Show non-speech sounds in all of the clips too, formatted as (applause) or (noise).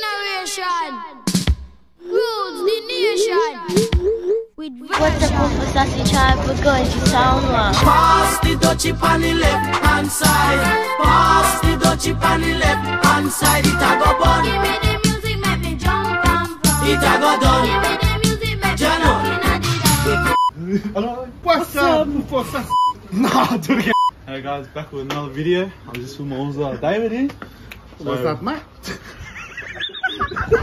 generation. Rules the nation. With What's up, version. Papa Sassy Tribe? We're going to town one. Pass the dutchie on the left hand side. Pass the dutchie on the left hand side. It a go Give me the music, make me jump and from. It a go Give me the music, make me Jano. walk in a the Hello. What's up? What's up? Nah, do it again. Hey guys, back with another video. I'm just with my older David here. What's up, mate? (laughs)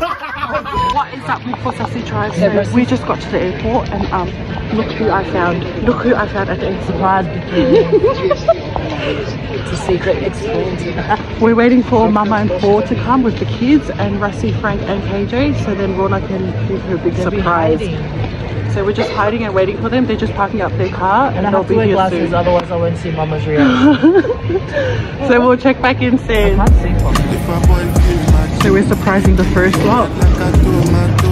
What is up with Sassy Tribe? So we just got to the airport and um, look who I found. Look who I found at the It's a secret experience. We're waiting for Mama and Paul to come with the kids and Rusty, Frank and KJ so then Rona can give her a big surprise. So we're just hiding and waiting for them. They're just parking up their car and, And I they'll have be to wear here glasses, soon. otherwise I won't see Mama's reaction. (laughs) So we'll check back in soon. So we're surprising the first lot.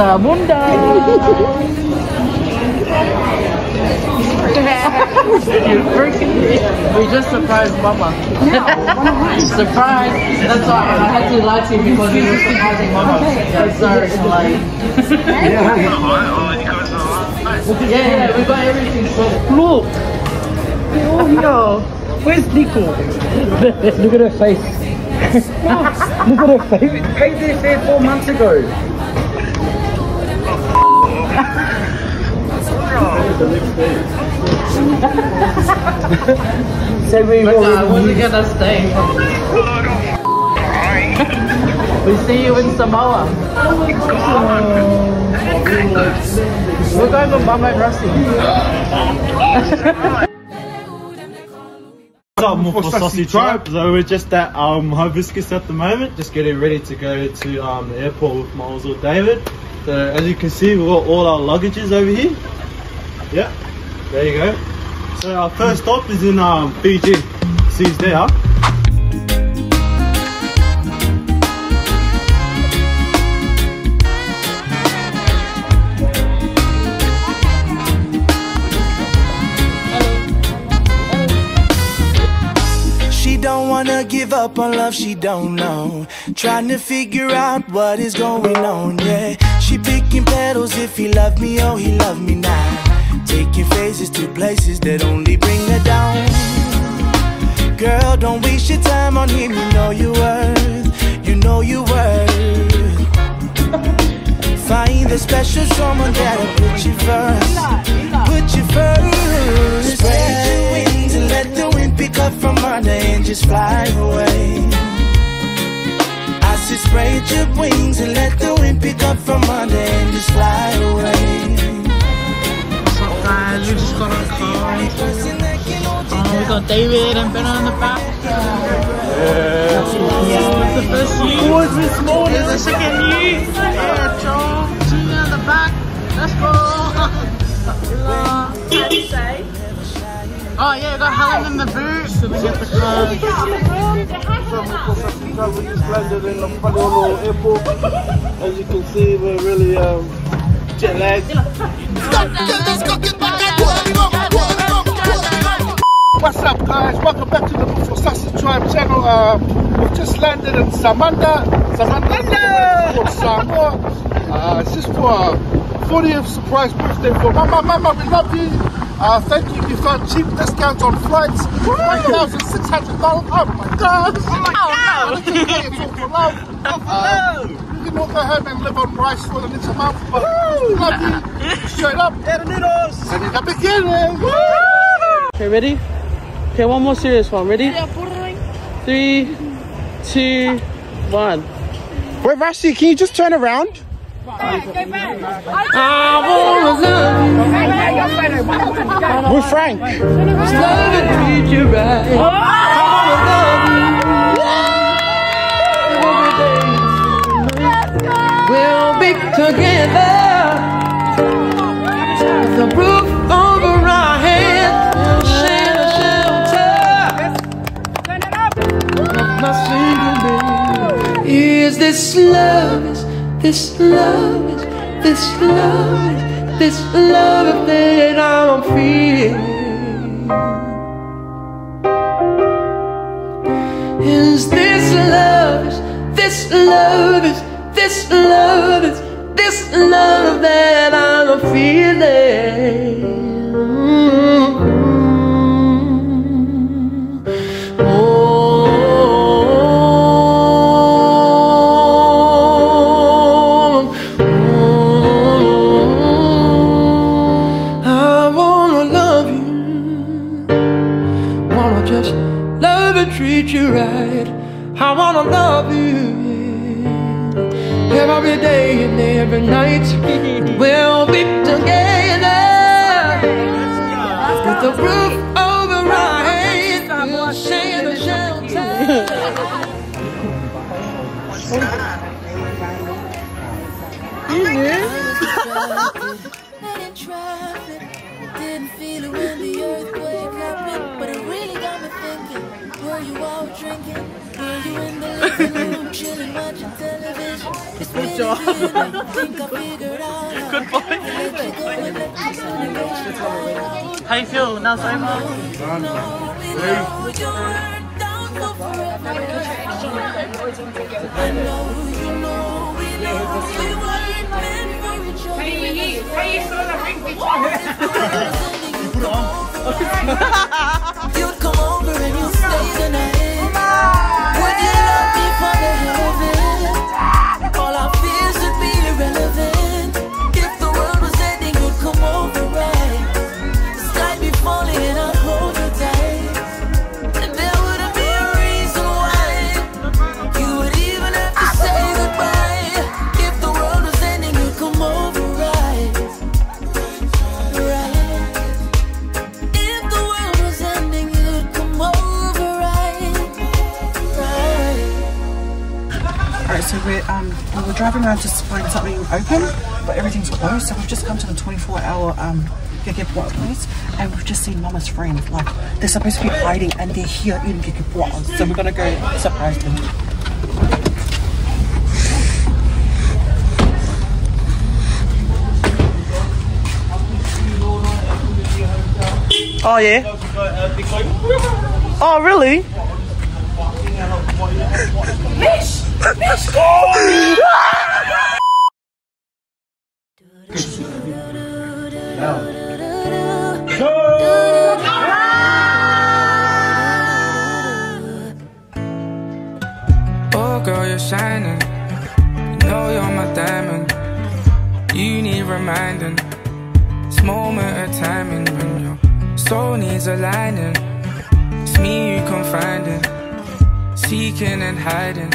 Going to Samunda. you freaking We just surprised Mama. (laughs) Surprise! That's why I had to lie to you because you were surprising Mama. Yeah, sorry for lying. yeah, yeah, we got everything sorted. Look! Oh, no. Where's Nico? Look at her face. Look at her face. Paid their fare four months ago. (laughs) Say we But I wasn't gonna stay. (laughs) We see you in Samoa. We're going with Mama and Rusty. What's up, Mufosasi Tribe? So we're just at um, Hibiscus at the moment, just getting ready to go to um, the airport with my older David. So as you can see, we've got all our luggages over here. Yeah, there you go. So our first stop is in um, Fiji. See, it's there. She don't wanna give up on love she don't know. Trying to figure out what is going on, yeah. She picking petals if he loved me, oh, he loved me now. Taking phases to places that only bring her down. Girl, don't waste your time on him, you know you worth, you know you worth. Find the special someone that'll put you first, put you first. Spread your wings and let the wind pick up from under and just fly away. I said spread your wings and let the wind pick up from under and just fly away. We just got on car. Oh, we got David and Ben on the back. Yeah. the first was this morning. There's a second you. Yeah, Joel. Junior on the back. Let's go. Oh yeah, we got Helen in the boot. So we get the car. We just landed in the airport. As you can see, we're really um, What's up, guys? Welcome back to the Mufosasi Tribe channel. Um, we've just landed in Samanda. Samanda! Samoa. Uh, it's just for our 40th surprise birthday for Mama. Mama, we love you. Uh, thank you. You've got cheap discounts on flights. $1,600. Oh my god. Oh no. You can all (laughs) go home and live on rice for the next month. But love you. Straight up. (laughs) And in the beginning. Okay, ready? Okay, one more serious one. Ready? Three, two, one. Wait, Rashi, can you just turn around? I wanna love you. With Frank. Love and treat you right. Together. A roof over our heads. Share the shelter. Of my single bed. Is this love? Is this love? Is this love? Is this love that I'm feeling? Is this love? Is this love? Is this love? Is this love that I'm feeling? Watching television? Good job. Good boy. How you feel now, Simon? You'd come over and you'd stay the night. Open, but everything's closed. So we've just come to the 24-hour um Gekepua place, and we've just seen Mama's friend. Like they're supposed to be hiding, and they're here in Gekepua. So we're gonna go surprise them. Oh yeah. Oh really? (laughs) Oh, needs. It's me you confiding, seeking and hiding.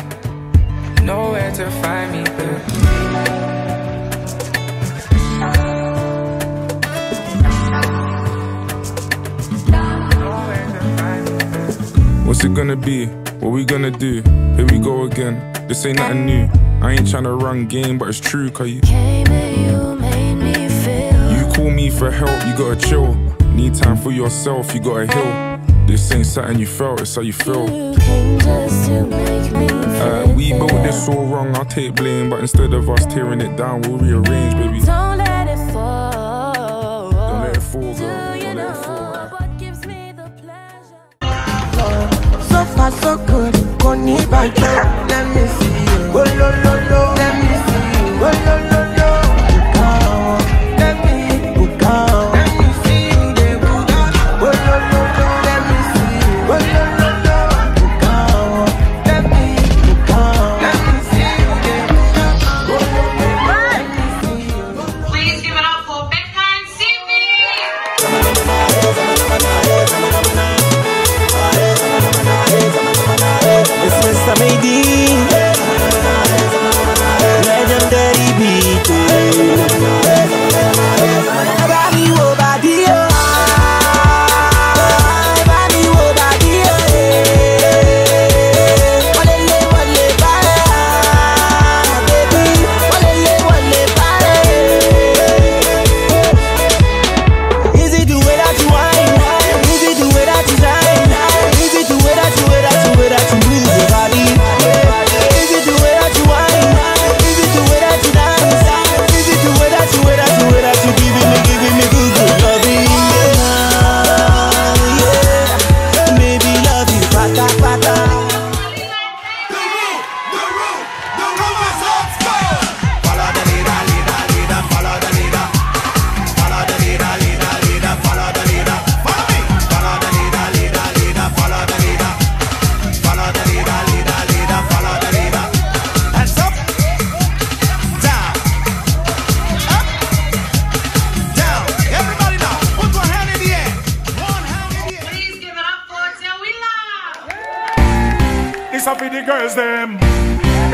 Nowhere to find me, but. What's it gonna be? What we gonna do? Here we go again. This ain't nothing new. I ain't tryna run game, but it's true, cause you Came and you made me feel. You call me for help, you gotta chill. Need time for yourself, you gotta heal. This ain't something you felt, it's how you feel. You came just to make me Uh, we built this all wrong, I'll take blame, but instead of us tearing it down, we'll rearrange, baby. Don't let it fall. Don't let it fall, girl. Do you Don't let it fall. what gives me the pleasure? So far so good, kò ní bàjẹ́. Let me see you. Oh, lo, lo, lo. Let me see you.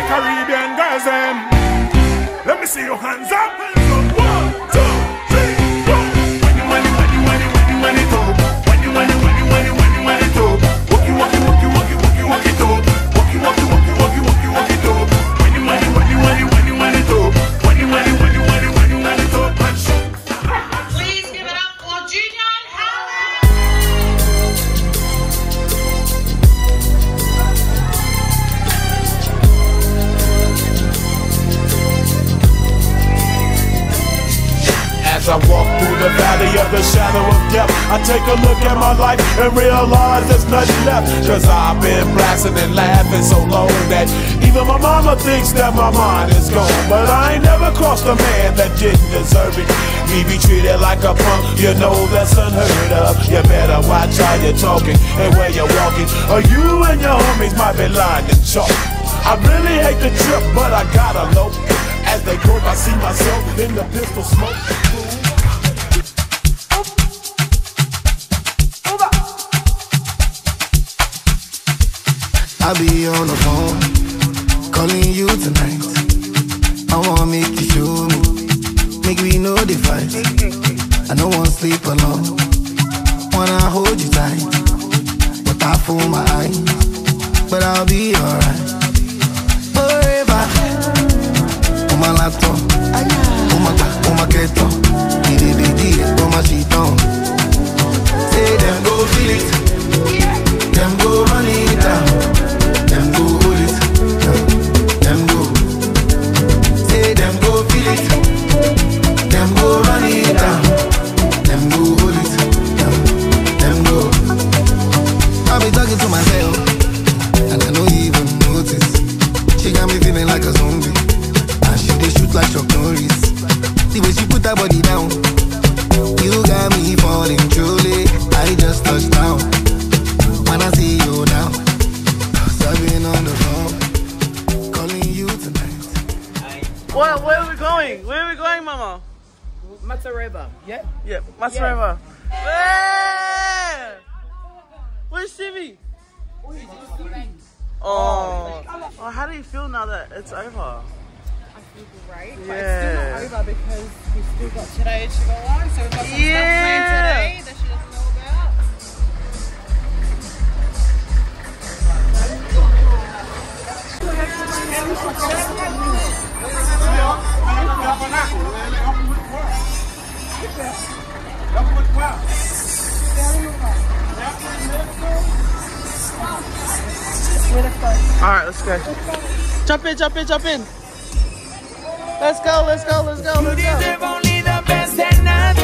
the Caribbean girls them. Let me see your hands up. the shadow of death. I take a look at my life and realize there's nothing left. Cause I've been blasting and laughing so long that even my mama thinks that my mind is gone. But I ain't never crossed a man that didn't deserve it. Me be treated like a punk, you know that's unheard of. You better watch how you're talking and where you're walking. Or you and your homies might be lying to chalk. I really hate the trip, but I gotta low. As they croak, I see myself in the pistol smoke. I be on the phone, calling you tonight. I wanna make you show me, make me no device. I don't wanna sleep alone, wanna hold you tight. But I fool my eyes, but I'll be alright. Forever, oh my lato, oh my, oh my. we've got today to go on. So we've got some yeah. stuff planned today. All right, let's go. Jump in, jump in, jump in. Let's go, let's go, let's go, let's go hace nada.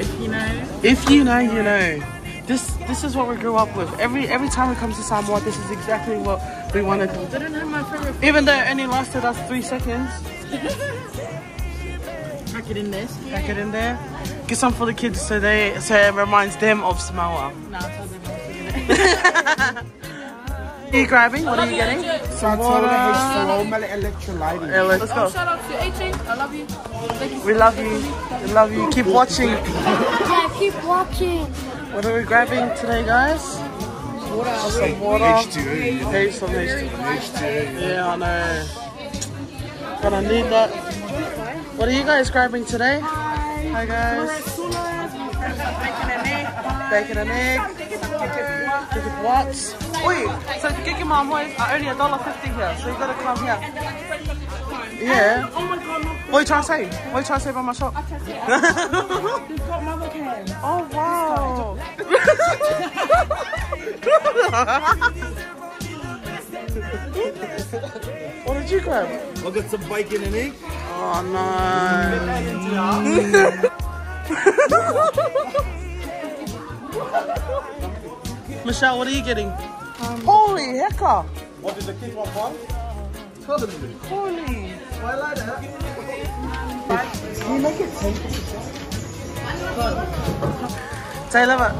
If you know, if you know, you know. This this is what we grew up with. Every every time we come to Samoa, this is exactly what we want to do. Didn't have my favorite. Even though it only lasted us three seconds. (laughs) Pack it in this. Pack it in there. Get some for the kids so they so it reminds them of Samoa. No, (laughs) What are you grabbing? What are you getting? Some water. electrolyte. Yeah, let's Oh, go. shout out to 18. I love you. Thank you. We love you. We love you. Keep watching. Yeah, keep watching. What are we grabbing today, guys? Water. Some water. H2O. Hey, some H2O. H2O. Yeah, I know. Gonna need that. What are you guys grabbing today? Hi. Hi guys. (laughs) Bacon and egg. Ticket what? Wait, so to get your mom was uh, only a dollar fifty here, so you gotta come here. Yeah. Oh my god, What are you trying to say? What are you trying to say about my shop? (laughs) oh wow. (laughs) what did you grab? I got some bacon and egg. Oh no. (laughs) Michelle, what are you getting? Um, Holy hecker! What did the kids want for? Holy. I like that. Can you make it 10 Say eleven.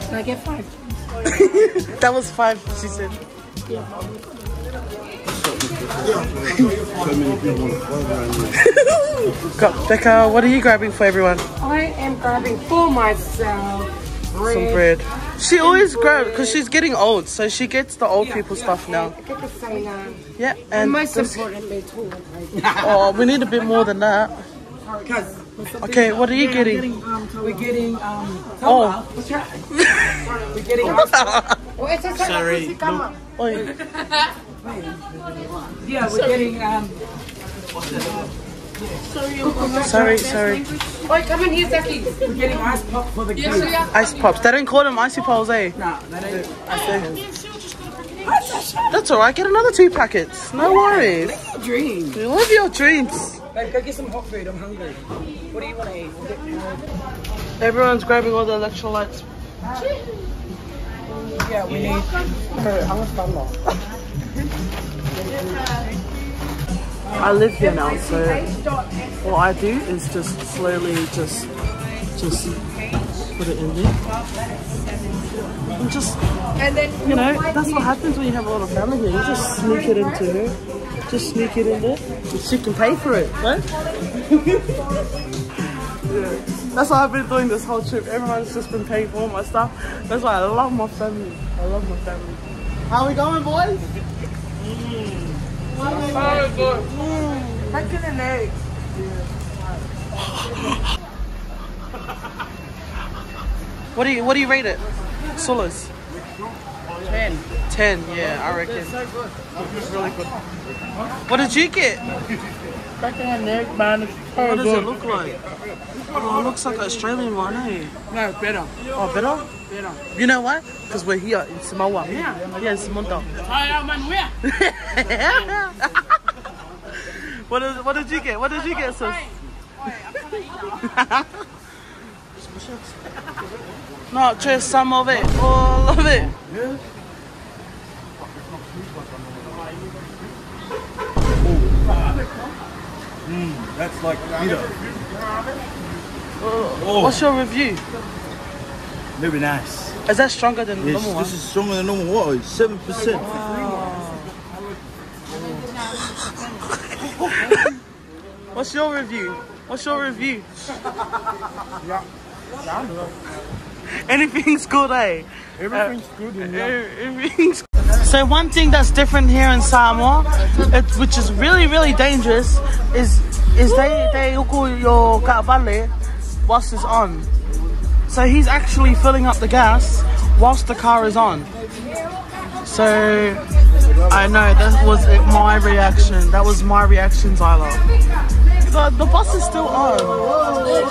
Can I get five? (laughs) that was five, she said. So many people want to fight around here. Go, Becca, what are you grabbing for everyone? I am grabbing for myself Some bread. She always grabs because she's getting old, so she gets the old people stuff now. Get the cyanide. Yeah, And and most this- importantly, (laughs) too. oh, we need a bit more than that. Okay, what are you getting? We're getting um. Oh. What's your? We're getting. (laughs) Sorry. Oi. Yeah, we're getting um. Sorry, sorry. Wait, come in here, Zaki. We're getting ice pop for the kids. Ice pops. They don't call them icy poles, eh? No, that ain't. I That's alright. Get another two packets. No worries. Dream. You live your dreams. Babe, go get some hot food. I'm hungry. What do you want to eat? Everyone's grabbing all the electrolytes. Yeah, we need. I'm a bundle. (laughs) I live here now, so all I do is just slowly just just put it in there. And just And then you know, that's what happens when you have a lot of family here. You just sneak it into her. Just sneak it in there. She can pay for it, right? yeah. (laughs) That's what I've been doing this whole trip. Everyone's just been paying for all my stuff. That's why I love my family. I love my family. How we going, boys? Good. Bacon and egg. What do you What do you rate it? Sulas. Ten. Ten. Yeah, I reckon. It's so good. It's really good. What did you get? Bacon and egg, man. It's so What does good. it look like? Oh, it looks like an Australian one, eh? No, better. Oh, better? Better. You know why? Because we're here in Samoa. Yeah. Yeah, in Samoa. Hi, I'm Manuel. (laughs) what, is, what did you get? What did you get, sis? no, just some of it. All of it. Mm, that's like bitter. Oh. What's your review? Very nice. Is that stronger than the Yes, normal one? this is stronger than normal water. It's seven percent. (laughs) What's your review? What's your review? (laughs) Anything's good, eh? Everything's good in here. Everything's (laughs) so one thing that's different here in Samoa, it, which is really really dangerous, is is they they uku your kaavale whilst it's on. So he's actually filling up the gas whilst the car is on. So I know that was it, my reaction. That was my reaction, Zyla. The, the bus is still on. Oh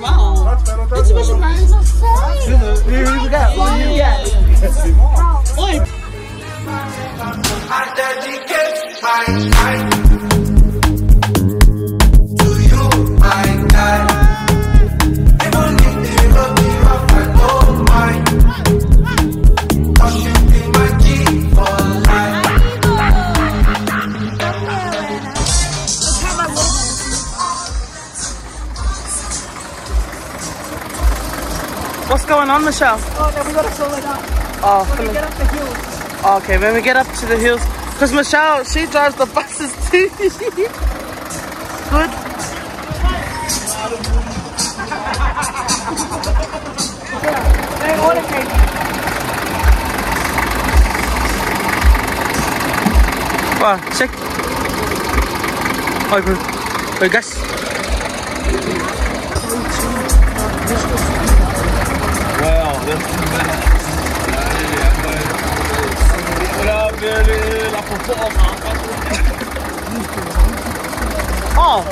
wow. It's special man. Here we go. What do you get? Oi. I dedicate my time What's going on, Michelle? Oh, then we gotta fill it up. Oh, When we get up the hill. Okay, when we get up to the hills, because Michelle, she drives the buses too. (laughs) Good. Hey, order cake. Wow, check. Oh, good. Guys. Oh,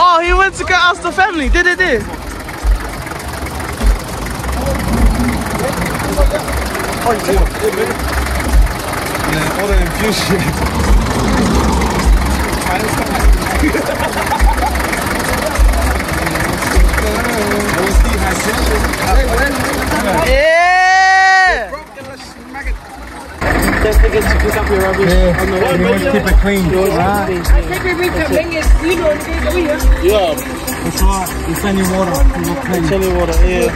oh, he went to go ask the family. Did it? Did. Oh, Yeah, infusion. Yeah! Don't forget to pick up your rubbish on the you to keep it clean. Ah. clean. It's alright. It's only water. Water, yeah.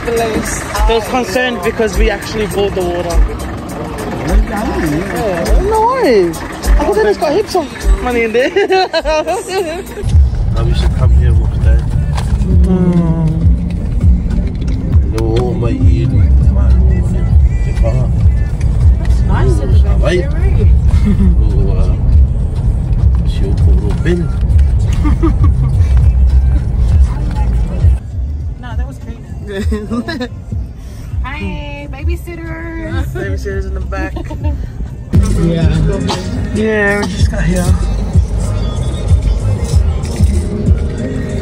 They was concerned because we actually bought the water. Yeah, no. I thought it's got heaps of money in there. We should come No, my ear, man. Det var. Ah, vai. O uh, show for Robin. No, that was Kaden. Hi, (laughs) babysitters. (laughs) Babysitters in the back. Yeah. Yeah, we just got here.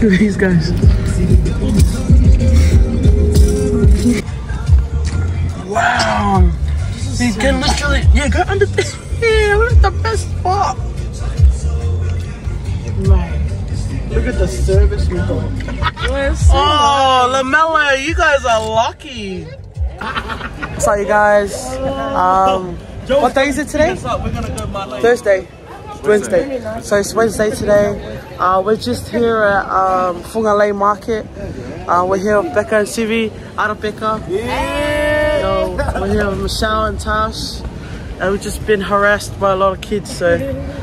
Look at these guys. Wow. You can literally, yeah, go under the, (laughs) yeah, we're at the best spot. Man, look at the service we got. Oh, Lamella, you guys are lucky. So you guys, um, what day is it today? Thursday, Wednesday. So it's Wednesday today. Uh, we're just here at um, Fugalei Market. Uh, we're here with Becca and Sivi, out of Becca. Yo, we're here with Michelle and Tash. And we've just been harassed by a lot of kids. So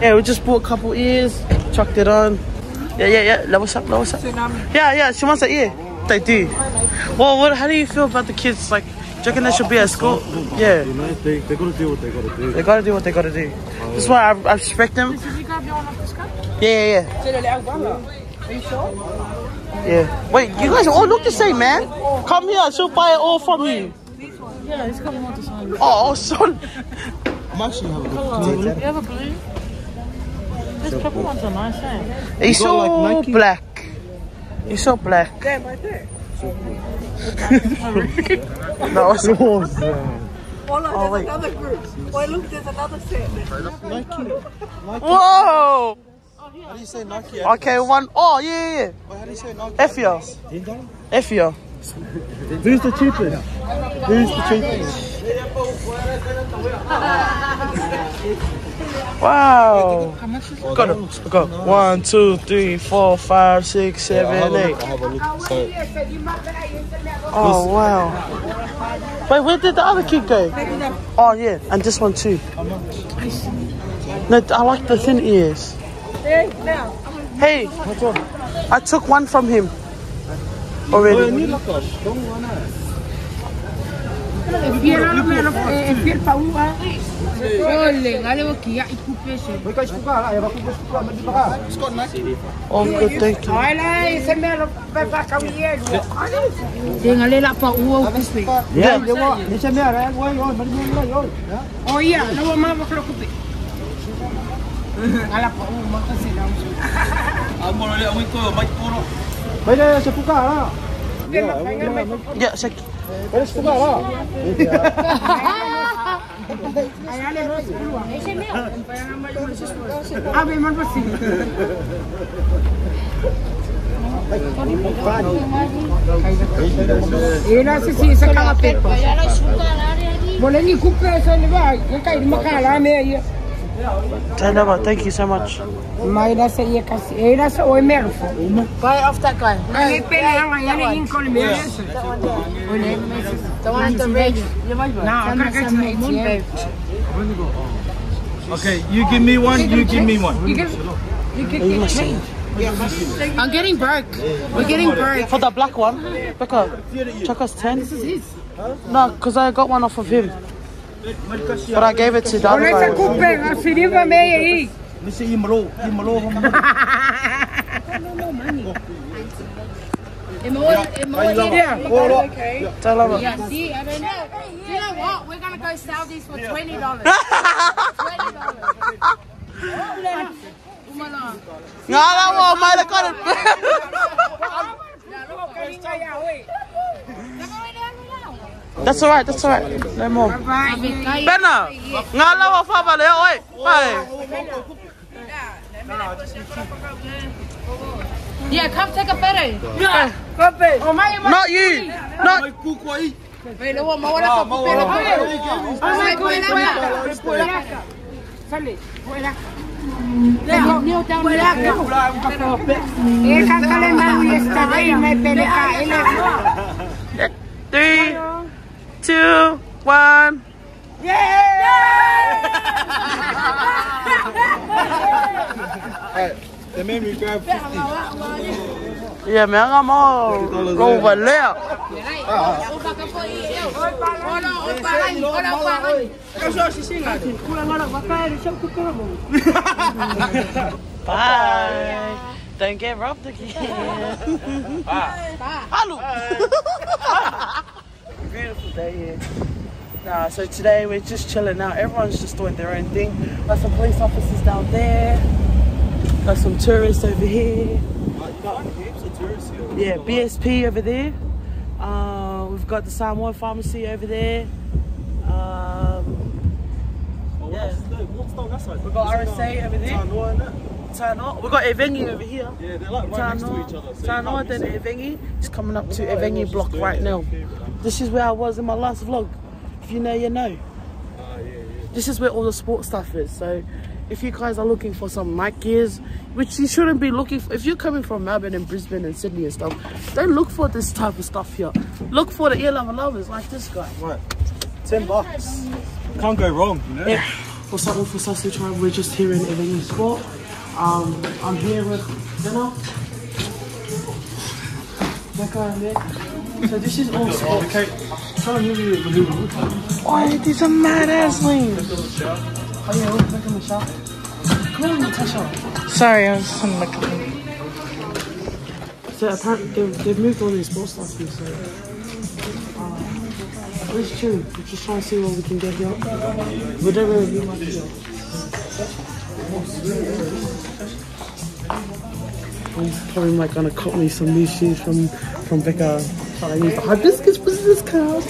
yeah, we just bought a couple ears, chucked it on. Yeah, yeah, yeah. Level up, level up. Yeah, yeah. She wants it. Yeah, they do. Well, what? How do you feel about the kids? Like, do you reckon they should be at school? Yeah. You know, they, they gotta do what they gotta do. They gotta do what they gotta do. That's why I, I respect them. Yeah, yeah, Are you sure? yeah. Yeah. Wait, you guys all look the same, man. Come here, she'll buy it all from you. Yeah, it's coming out the sun. Oh, oh son. I'm actually having You have a blue? This purple ones are nice, eh? He's You got, so like, Nike? black. He's so black. Damn, right there. No, it's (laughs) Oh, look, Oh, there's wait. another group. Oh, look, there's another set. Nike. Nike. Whoa! How do you say Nike? Okay, one. Oh, yeah, yeah, yeah. Wait, how do you say Nike? Effio. Effio. Who's the cheapest? Who's the cheapest? Wow. Got it. Go. One, two, three, four, five, six, seven, eight. I'll have a look. So, Oh, wow. Wait, where did the other kid go? Oh, yeah. And this one too. No, I like the thin ears. Hey, I took one from him Obedecen. Fiel al menos, fiel paúa. Olha, olha aqui, ai que peixe. Vem cá escutar, vai com escutar, mas devagar. Esconde, né? Olha que eu tenho que. Olha aí, esse melo vai pra cá o dinheiro. Olha isso. Tem ali lá pra rua o cuspe. Deixa melo, é, olha, olha, mas não vai, olha. Olha, não vou mais para o cuspe. Olha pra rua, mata-se lá. Amor, olha. Baik dah, saya buka lah. Ya, lah. Ya, saya kira. Baik, saya buka lah. Ayah ni harus keluar. Ini ni. Abi mana sih? Ini nasi sekarang apa? Boleh ni kupas ni, bah? Kita makan lah, meh. Tanaba, thank you so much. Mai da sa iya kasi. Eh da sa oi merfo. Buy off that guy. Ai pele nga yana yin kol me. Oleh. The one at the red. Na, ka ka ti. Okay, you give me one, you give me one. You can you can I'm getting broke. We're getting broke. For the black one, Becca, chuck us 10. This is his. No, because I got one off of him. But I gave it to the other Oleh sa guy. kupe nga siriva me yi. Mr. Imro, Imro. Tell her. Yeah, see, I don't know. You know what? We're gonna go sell these for twenty dollars. Twenty dollars. Ngala mo, may lakad. That's alright, that's alright. No more. Benna, ngala mo fa ba le oi. Bye. Yeah, come take a photo. Yeah, kope. Oh my Not you. Not Wait, no, mawala ka po pero Oh my god. Sali. Fuera. Kneel down Eh, kakale mau yesterday one. pele ka ele. Three, two, one. They made me grab 50. Yeah, man, I'm all over there. Bye. Don't get robbed again. Hello. (laughs) Beautiful day here. Nah, so today we're just chilling out. Everyone's just doing their own thing. Got some police officers down there. Got some tourists over here. Yeah, BSP over there. Uh, we've got the Samoa Pharmacy over there. Um, yeah. We've got RSA over there. We've got Evengi over here. Yeah, they're like right next to each other. so Tanoa, then Evengi. It's coming up to Evengi block right now. This is where I was in my last vlog. If you know, you know. Ah, this is where all the sports stuff is. So if you guys are looking for some gears, which you shouldn't be looking for, if you're coming from Melbourne and Brisbane and Sydney and stuff, don't look for this type of stuff here. Look for the ear lover lovers like this guy. Right. 10 bucks. Can't go wrong, you know? Yeah. For something Mufosasi Tribe, we're just here in Evengi Sport. Um, I'm here with Dinner. Becca and Nick. So this is all sport. Okay. Tell them who we who we Oh, these are mad ass lanes. Oh yeah, we're back in the shop. Come on, Natasha. Sorry, I was just on the couple. So apparently they've, they've moved all these sports stuff here, so uh, let's chill. We're just trying to see what we can get here. We don't really do much here. I'm probably like gonna cut me some new shoes from from Becca. Trying to use the hibiscus business card.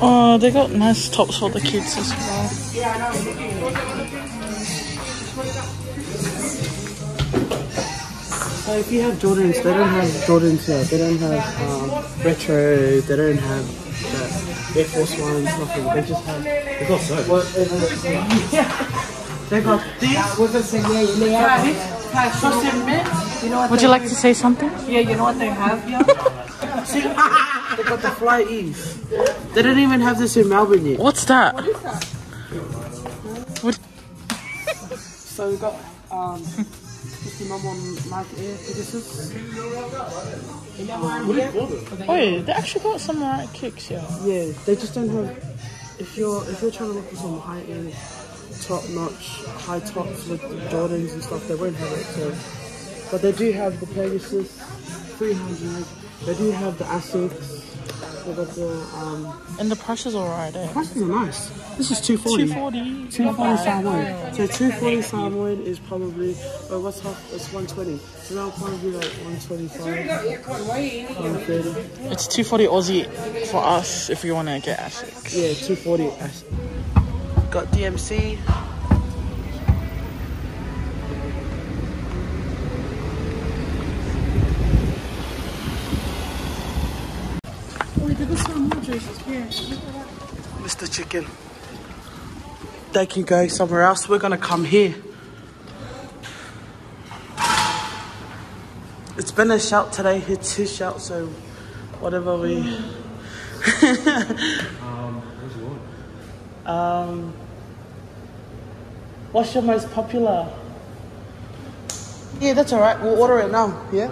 Oh, they got nice tops for the kids as well. So if you have Jordans, they don't have Jordans here. They don't have um, retro. They don't have the Air Force Ones. Nothing. They just have. They got so. They got these. Would you like to say something? Yeah, you know what they have here? (laughs) See, they got the Fly Ease. They don't even have this in Melbourne yet. What's that? So we got um, 50 mum on Nike Air Pegasus. Oh, they actually got some right kicks here. Yeah, they just don't have. If you're if you're trying to look for some high end, top notch, high tops with Jordans and stuff, they won't have it. So, but they do have the Pegasus 300. They do have the Asics. They got the um. And the price is alright. Eh? Prices are nice. This is 240. 240. 240 Not samoan. bad. So 240 samoan is probably, oh, what's half? It's 120. So that'll probably be like 125. 130. It's 240 Aussie for us if we want to get ASICs. Yeah, 240. As- Got DMC. Mr. Chicken. They can go somewhere else. We're gonna come here. It's been a shout today. It's his shout, so whatever we. (laughs) um, what's your most popular? Yeah, that's alright. We'll order it now. Yeah.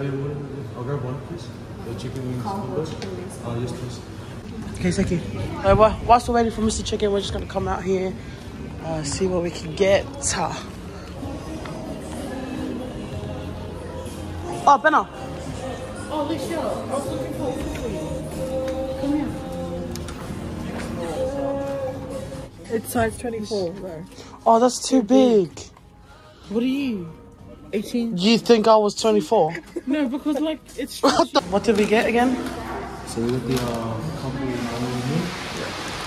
I'll grab one, please. The chicken wings. Oh, yes, please. Okay, thank you. Uh, whi- whilst we're waiting for Mr. Chicken, we're just gonna come out here, uh, see what we can get. Oh, Benno. Oh, Alicia, I was looking for food. Come here. It's size 24 though. Oh, that's too big. What are you? 18? You think I was 24? (laughs) No, because like it's. (laughs) what, the- what did we get again? So we got the uh, couple of here.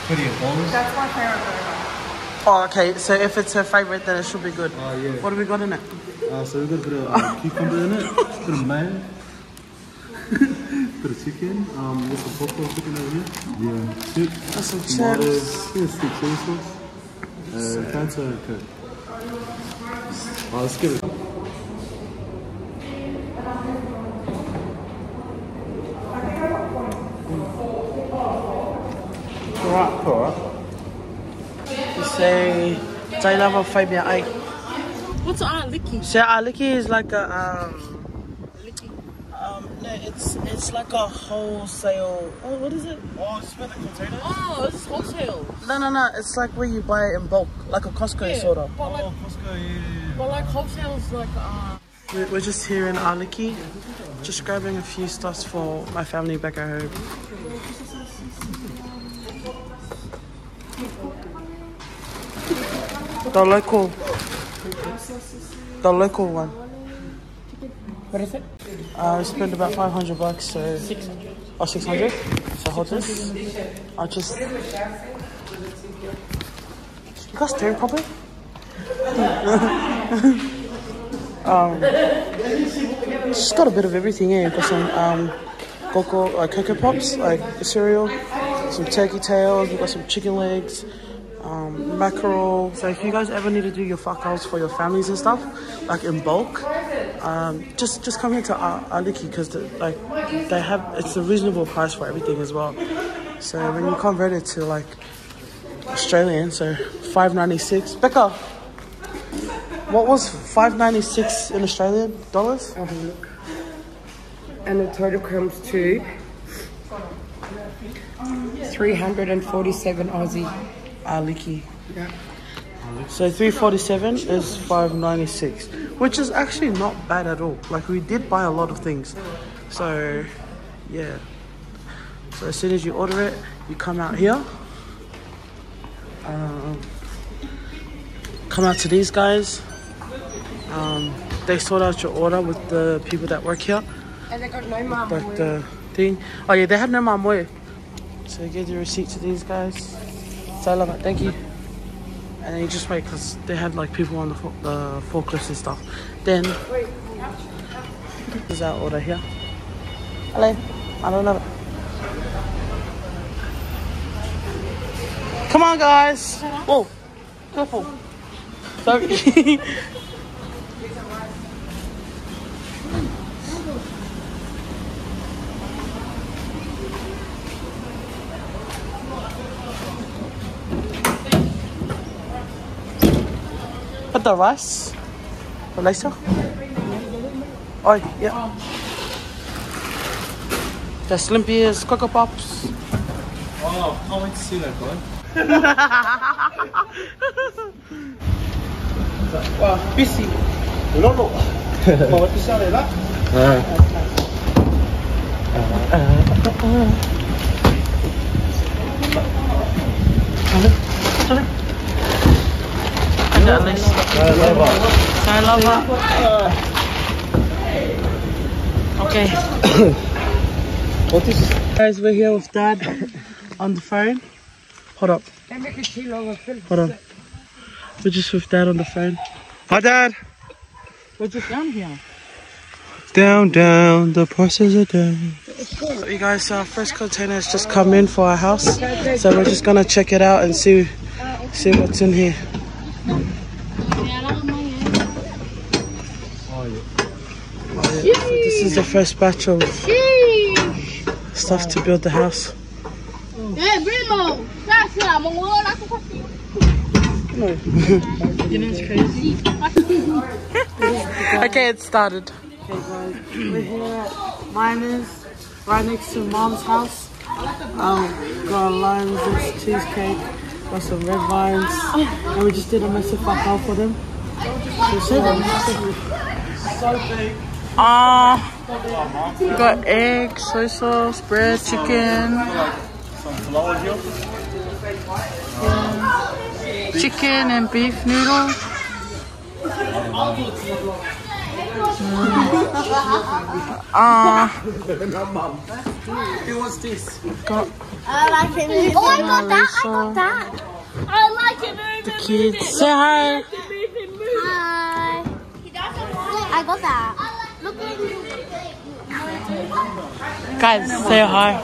Pretty bonus. That's my favorite burger. Oh, okay. So if it's her favorite, then it should be good. Oh, yeah. What have we got in it? Uh, so we got a bit of uh, cucumber in it, a bit of mayo, (laughs) bit of chicken, um, there's some popcorn chicken over here. Yeah, soup, Got some tomatoes, chips. I think it's sweet chili sauce, uh, Fanta and Coke. Uh, let's give it. Alright, alright. You say, Zainaba Fabian Ike. What's our licky? So aliki is like a um. It's it's like a wholesale. Oh, what is it? Oh, it's for the container? Oh, it's wholesale. No, no, no. It's like where you buy it in bulk, like a Costco Yeah, sort of. But like, Costco, yeah. but like wholesale's like uh. We're we're just here in Aliki, just grabbing a few stuffs for my family back at home. The local, the local one. What is it? I spent about 500 bucks, so. 600. Oh, 600? So hold this. I'll just. You guys doing properly? um, just got a bit of everything here. Got some um, cocoa, uh, cocoa pops, like cereal, some turkey tails, we got some chicken legs, um, mackerel. So if you guys ever need to do your fuckouts for your families and stuff, like in bulk, um, just just come here to Aliki because like they have it's a reasonable price for everything as well. So when you convert it to like Australian, so five ninety six. Becca, what was five ninety six in Australian dollars? Look. And the total comes to 347 Aussie. Aliki. Yeah. So 347 is 596, which is actually not bad at all. Like we did buy a lot of things. So yeah. So as soon as you order it, you come out here. Um, come out to these guys. Um, they sort out your order with the people that work here. And they got no. Like the thing. Oh yeah, they have no mamoe. So you give your receipt to these guys. So I love it. Thank you. And then you just wait because they had like people on the, fo- the forklifts and stuff. Then is our order here. Hello. I don't know. Come on, guys. Whoa, careful. Sorry. (laughs) put the rice. The rice. Oh, yeah. The Slimpies, Coco Pops. Oh, I can't wait to see that guy. wow, busy. No, no. Mau pisah lah. Hello. Hello. And at least. So lava. Okay. what is Guys, we're here with Dad on the phone. Hold up. Hold on. We're just with Dad on the phone. Hi, Dad. We're just down here. Down, down, the prices are down. So you guys, our first container has just come in for our house. So we're just gonna check it out and see see what's in here. This is the first batch of stuff to build the house. Eh, primo! Grazie, mongolo, la okay, it started. Okay, guys, we're here at Miners, right next to Mom's house. Um, got a lime zest cheesecake, got some red vines, and we just did a massive fakao for them. So, them. So big. Ah, we got eggs, soy sauce, bread, chicken. Some flour here. chicken and beef noodles. Ah, What's this? got I like it. Oh, I got that. I got that. I like it. the kids. Say hi. Hi. I got that. Look at Guys, say hi.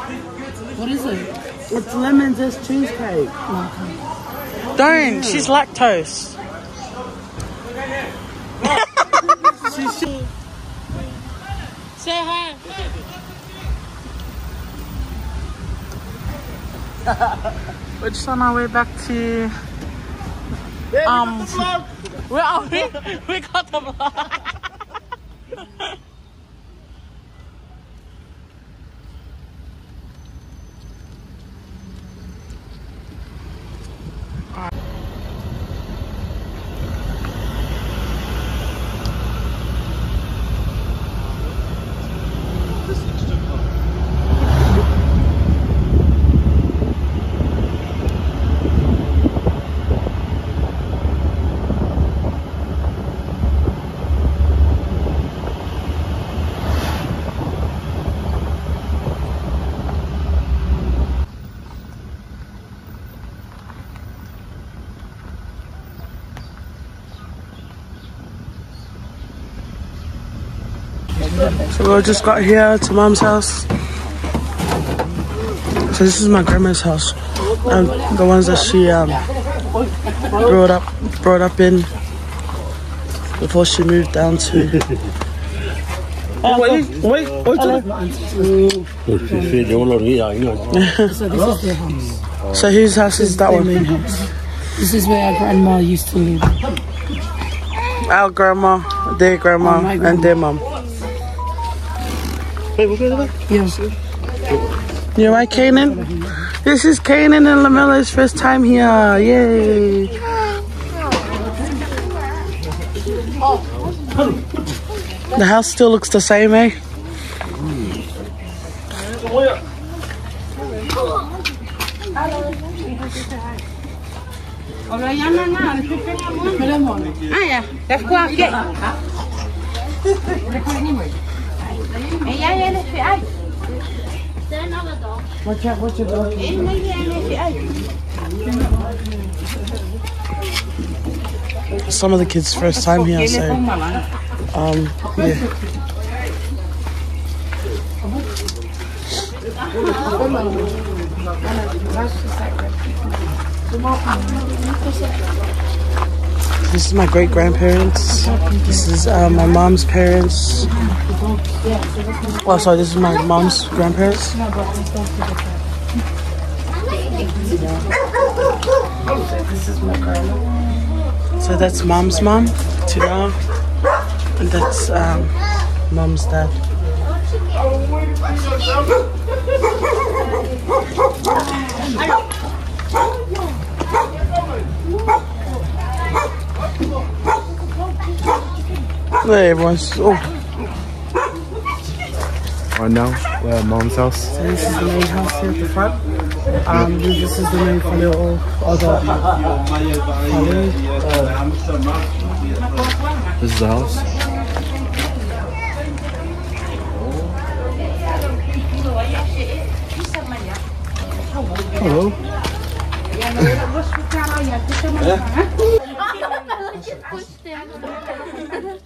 What is it? It's lemon zest cheesecake. Don't, she's lactose. Say hi. We're just on our way back to. Um, where are we? (laughs) We got the vlog. So we just got here to mom's house. So this is my grandma's house. Um, the ones that she um, brought up brought up in before she moved down to. Oh, wait, wait, wait. so this is their house. So whose house is that one? house. This is where our grandma used to live. Our grandma, their grandma, Oh, my and their mum. Yes. You're right, Kanan? This is Kanan and Lamella's first time here. Yay! The house still looks the same, eh? Ah, ja. Dat is qua kijk. En jij jij legt. Watch out, watch out. En nee, jij legt weer. Some of the kids' first time here, so um, yeah. This is my great grandparents. This is uh, my mom's parents. Oh, sorry, this is my mom's grandparents. This is my grandma. So that's mom's mom, Tina, and that's um, mom's dad. Hey, everyone! Oh. Right now, we're at mom's house. So this is the main house here at the front. Um, this is the main folio or the folio. This is the house. Hello. Hello. (laughs)